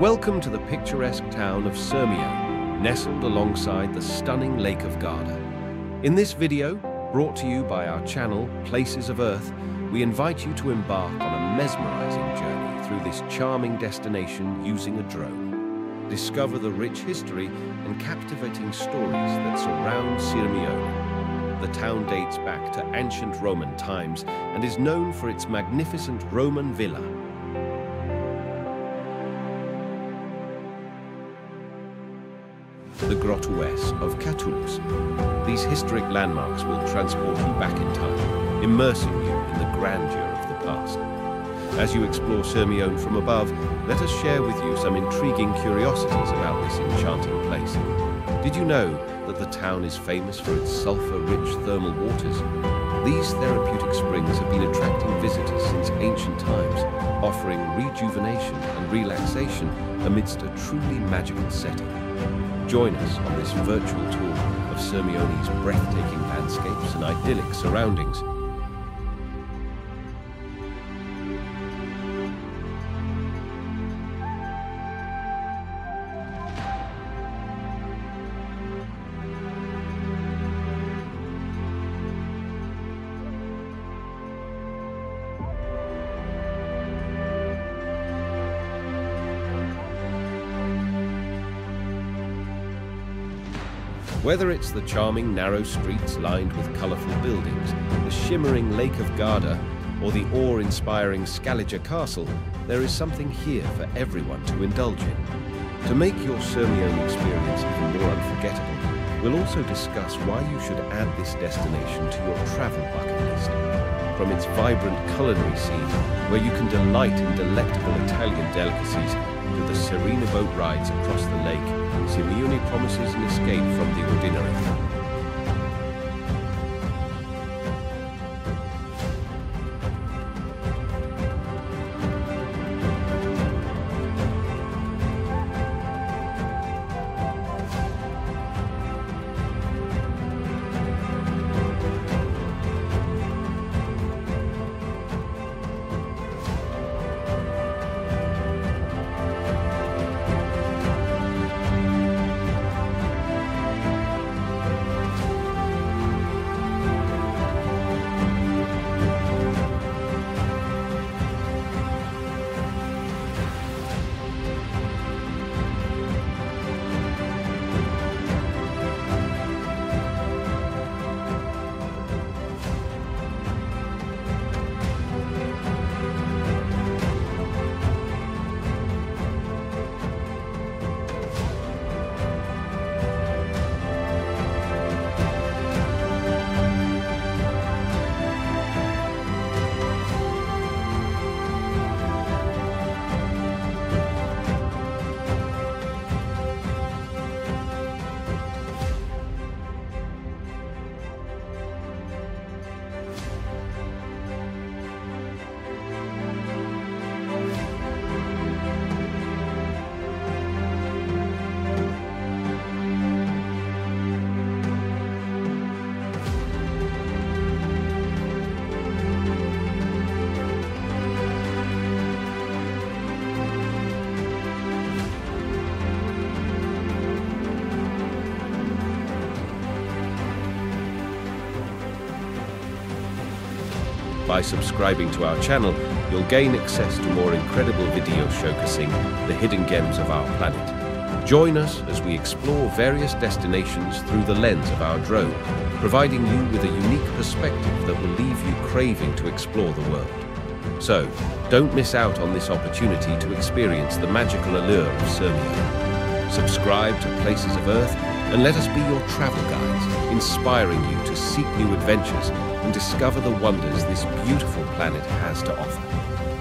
Welcome to the picturesque town of Sirmione, nestled alongside the stunning Lake of Garda. In this video, brought to you by our channel Places of Earth, we invite you to embark on a mesmerizing journey through this charming destination using a drone. Discover the rich history and captivating stories that surround Sirmione. The town dates back to ancient Roman times and is known for its magnificent Roman villa the Grottoes of Catullus. These historic landmarks will transport you back in time, immersing you in the grandeur of the past. As you explore Sirmione from above, let us share with you some intriguing curiosities about this enchanting place. Did you know that the town is famous for its sulfur-rich thermal waters? These therapeutic springs have been attracting visitors since ancient times, offering rejuvenation and relaxation amidst a truly magical setting. Join us on this virtual tour of Sirmione's breathtaking landscapes and idyllic surroundings. Whether it's the charming narrow streets lined with colourful buildings, the shimmering Lake of Garda, or the awe-inspiring Scaliger Castle, there is something here for everyone to indulge in. To make your Sirmione experience even more unforgettable, we'll also discuss why you should add this destination to your travel bucket list. From its vibrant culinary scene, where you can delight in delectable Italian delicacies, to the Serena boat rides across the lake, Sirmione promises an escape from the ordinary. By subscribing to our channel, you'll gain access to more incredible videos showcasing the hidden gems of our planet. Join us as we explore various destinations through the lens of our drone, providing you with a unique perspective that will leave you craving to explore the world. So, don't miss out on this opportunity to experience the magical allure of Sirmione. Subscribe to Places of Earth and let us be your travel guides, inspiring you to seek new adventures and discover the wonders this beautiful planet has to offer.